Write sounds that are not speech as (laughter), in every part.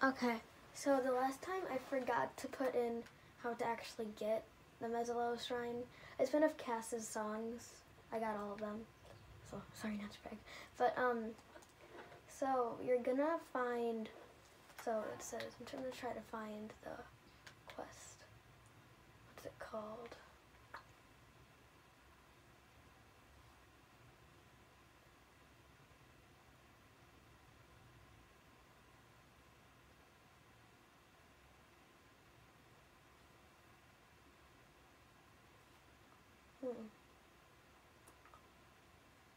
Okay, so the last time I forgot to put in how to actually get the Mezza Lo Shrine. It's one of Kass's songs. I got all of them. So sorry not to brag. But um so you're gonna find so it says I'm gonna try to find the quest. What's it called? Hmm.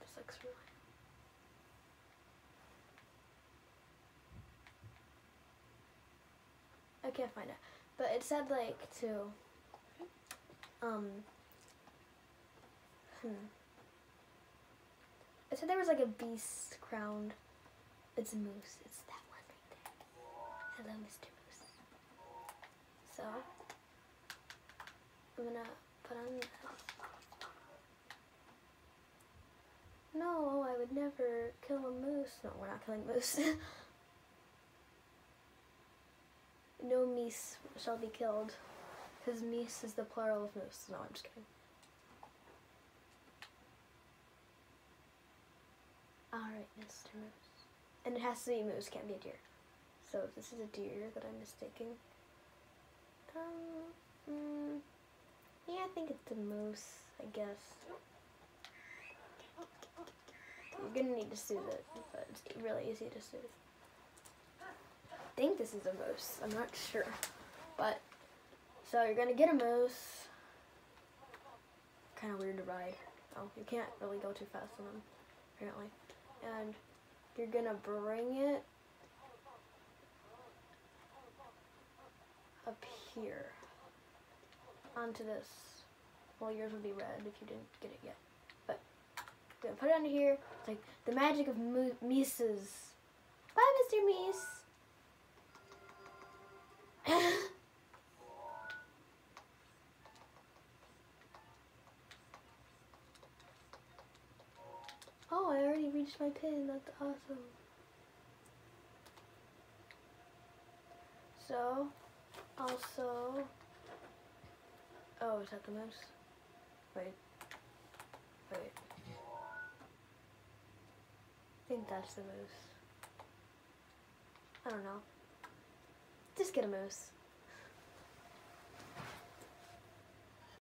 This looks really. I can't find it, but it said like to. Um. Hmm. It said there was like a beast crowned. It's a moose. It's that one right there. Hello, Mr. Moose. So I'm gonna put on this. No, I would never kill a moose. No, we're not killing moose. (laughs) no meese shall be killed. Because meese is the plural of moose. No, I'm just kidding. Alright, Mr. Moose. And it has to be moose, can't be a deer. So if this is a deer that I'm mistaking. Um, mm, yeah, I think it's a moose, I guess. You're gonna need to soothe it, but it's really easy to soothe. I think this is a moose. I'm not sure. But, so you're gonna get a moose. Kind of weird to ride. Oh, you can't really go too fast on them, apparently. And you're gonna bring it up here onto this. Well, yours would be red if you didn't get it yet. Put it under here. It's like the magic of Mises. Bye, Mr. Meese. (laughs) oh, I already reached my pin. That's awesome. So, also, oh, is that the mouse? Wait, wait. Think that's the moose. I don't know. Just get a moose.